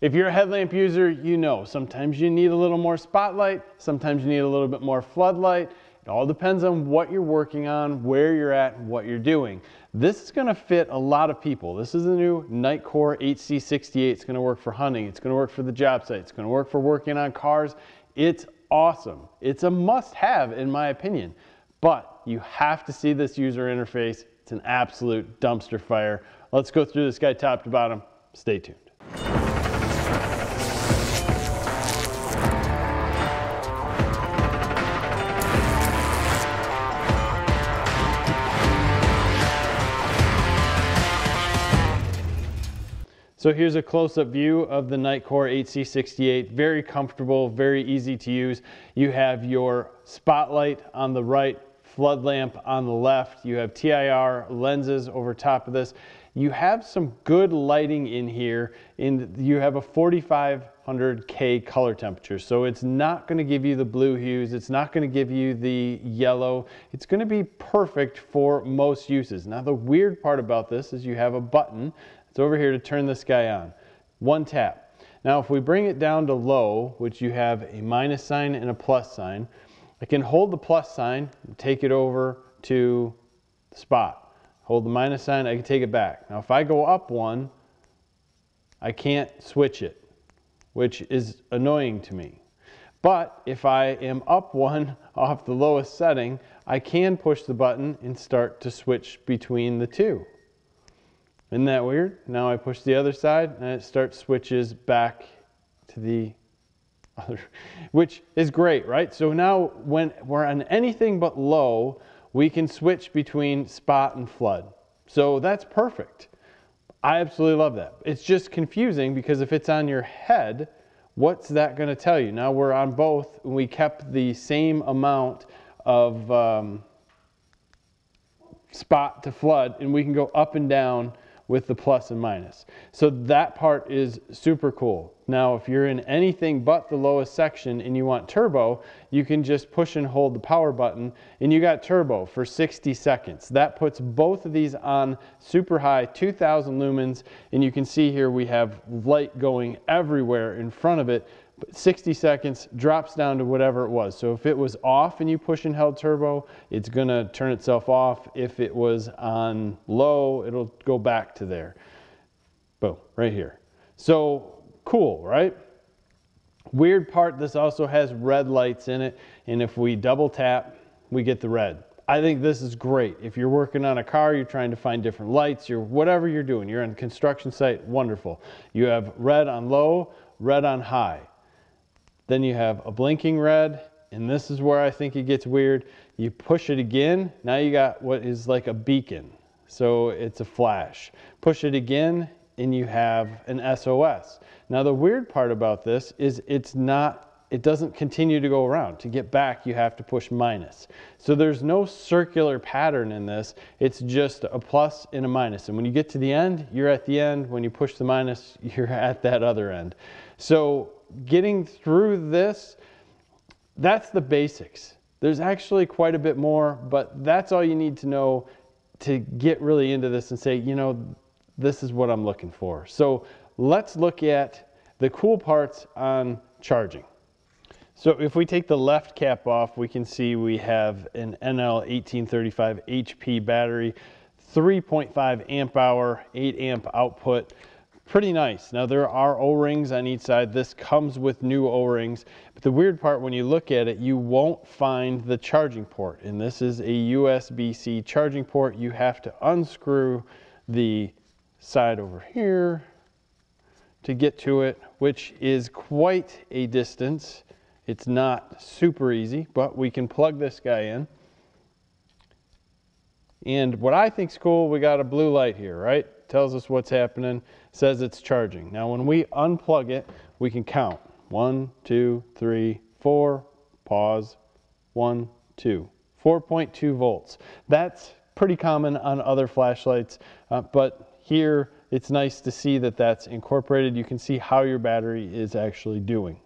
If you're a headlamp user, you know sometimes you need a little more spotlight, sometimes you need a little bit more floodlight. It all depends on what you're working on, where you're at, and what you're doing. This is gonna fit a lot of people. This is the new Nitecore HC68. It's gonna work for hunting. It's gonna work for the job site. It's gonna work for working on cars. It's awesome. It's a must have in my opinion, but you have to see this user interface. It's an absolute dumpster fire. Let's go through this guy top to bottom. Stay tuned. So here's a close-up view of the Nitecore HC68. Very comfortable, very easy to use. You have your spotlight on the right, flood lamp on the left. You have TIR lenses over top of this. You have some good lighting in here and you have a 4500K color temperature. So it's not gonna give you the blue hues. It's not gonna give you the yellow. It's gonna be perfect for most uses. Now the weird part about this is you have a button it's over here to turn this guy on. One tap. Now if we bring it down to low, which you have a minus sign and a plus sign, I can hold the plus sign and take it over to the spot. Hold the minus sign, I can take it back. Now if I go up one, I can't switch it, which is annoying to me. But if I am up one off the lowest setting, I can push the button and start to switch between the two. Isn't that weird? Now I push the other side and it starts switches back to the other, which is great, right? So now when we're on anything but low, we can switch between spot and flood. So that's perfect. I absolutely love that. It's just confusing because if it's on your head, what's that going to tell you? Now we're on both. And we kept the same amount of um, spot to flood and we can go up and down with the plus and minus. So that part is super cool. Now, if you're in anything but the lowest section and you want turbo, you can just push and hold the power button and you got turbo for 60 seconds. That puts both of these on super high, 2000 lumens, and you can see here we have light going everywhere in front of it 60 seconds drops down to whatever it was. So if it was off and you push and held turbo, it's gonna turn itself off. If it was on low, it'll go back to there. Boom, right here. So cool, right? Weird part, this also has red lights in it. And if we double tap, we get the red. I think this is great. If you're working on a car, you're trying to find different lights, you're whatever you're doing, you're on construction site, wonderful. You have red on low, red on high. Then you have a blinking red, and this is where I think it gets weird. You push it again, now you got what is like a beacon. So it's a flash. Push it again, and you have an SOS. Now the weird part about this is it's not it doesn't continue to go around. To get back, you have to push minus. So there's no circular pattern in this. It's just a plus and a minus. And when you get to the end, you're at the end. When you push the minus, you're at that other end. So getting through this, that's the basics. There's actually quite a bit more, but that's all you need to know to get really into this and say, you know, this is what I'm looking for. So let's look at the cool parts on charging. So if we take the left cap off, we can see we have an NL1835 HP battery, 3.5 amp hour, 8 amp output pretty nice. Now there are O-rings on each side. This comes with new O-rings. But the weird part when you look at it, you won't find the charging port. And this is a USB-C charging port. You have to unscrew the side over here to get to it, which is quite a distance. It's not super easy, but we can plug this guy in. And what I think is cool, we got a blue light here, right? Tells us what's happening says it's charging. Now when we unplug it, we can count. One, two, three, four, pause, one, two. 4.2 volts. That's pretty common on other flashlights, uh, but here it's nice to see that that's incorporated. You can see how your battery is actually doing.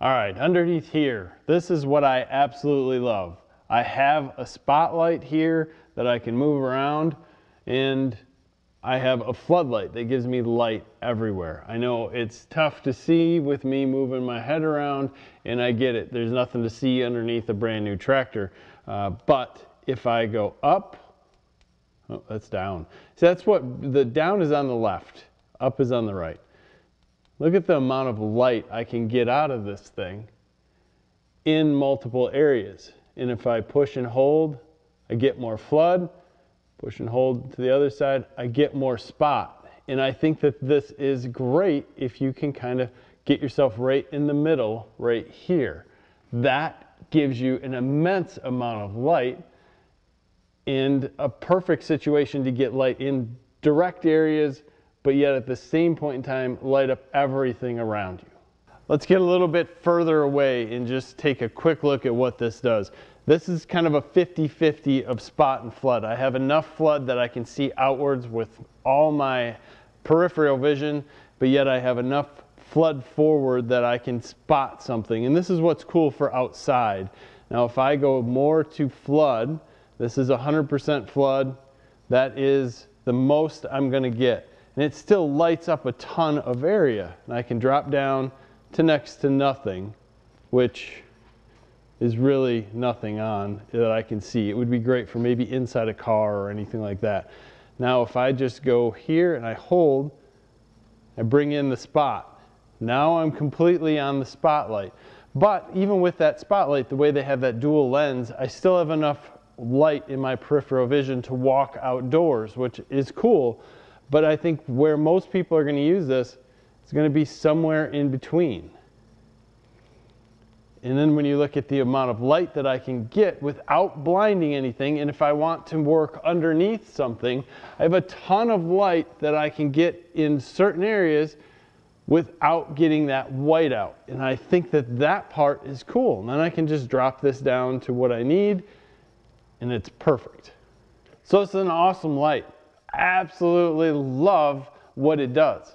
All right, underneath here, this is what I absolutely love. I have a spotlight here that I can move around and I have a floodlight that gives me light everywhere. I know it's tough to see with me moving my head around, and I get it. There's nothing to see underneath a brand new tractor. Uh, but if I go up, oh, that's down. So that's what, the down is on the left, up is on the right. Look at the amount of light I can get out of this thing in multiple areas. And if I push and hold, I get more flood. Push and hold to the other side, I get more spot. And I think that this is great if you can kind of get yourself right in the middle, right here. That gives you an immense amount of light and a perfect situation to get light in direct areas, but yet at the same point in time, light up everything around you. Let's get a little bit further away and just take a quick look at what this does. This is kind of a 50-50 of spot and flood. I have enough flood that I can see outwards with all my peripheral vision, but yet I have enough flood forward that I can spot something. And this is what's cool for outside. Now if I go more to flood, this is 100% flood. That is the most I'm gonna get. And it still lights up a ton of area. And I can drop down to next to nothing, which is really nothing on that I can see. It would be great for maybe inside a car or anything like that. Now if I just go here and I hold, I bring in the spot. Now I'm completely on the spotlight. But even with that spotlight, the way they have that dual lens, I still have enough light in my peripheral vision to walk outdoors, which is cool. But I think where most people are gonna use this, is gonna be somewhere in between. And then when you look at the amount of light that I can get without blinding anything, and if I want to work underneath something, I have a ton of light that I can get in certain areas without getting that white out. And I think that that part is cool. And then I can just drop this down to what I need and it's perfect. So it's an awesome light. Absolutely love what it does.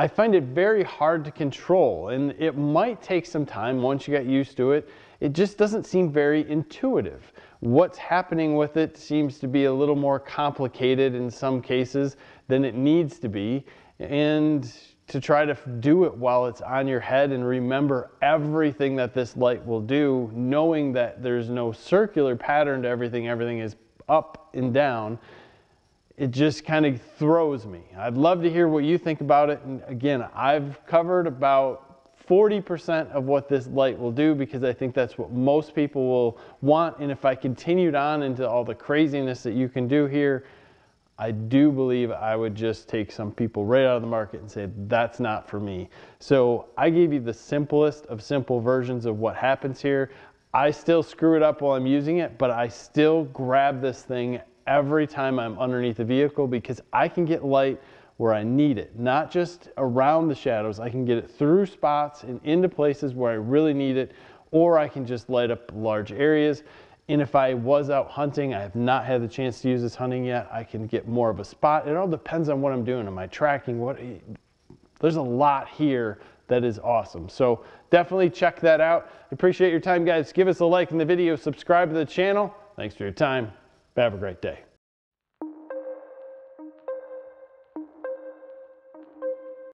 I find it very hard to control and it might take some time once you get used to it. It just doesn't seem very intuitive. What's happening with it seems to be a little more complicated in some cases than it needs to be. And to try to do it while it's on your head and remember everything that this light will do, knowing that there's no circular pattern to everything, everything is up and down, it just kind of throws me. I'd love to hear what you think about it. And again, I've covered about 40% of what this light will do because I think that's what most people will want. And if I continued on into all the craziness that you can do here, I do believe I would just take some people right out of the market and say, that's not for me. So I gave you the simplest of simple versions of what happens here. I still screw it up while I'm using it, but I still grab this thing every time I'm underneath the vehicle because I can get light where I need it, not just around the shadows. I can get it through spots and into places where I really need it, or I can just light up large areas. And if I was out hunting, I have not had the chance to use this hunting yet, I can get more of a spot. It all depends on what I'm doing. Am I tracking? What? There's a lot here that is awesome. So definitely check that out. Appreciate your time, guys. Give us a like in the video, subscribe to the channel. Thanks for your time. Have a great day.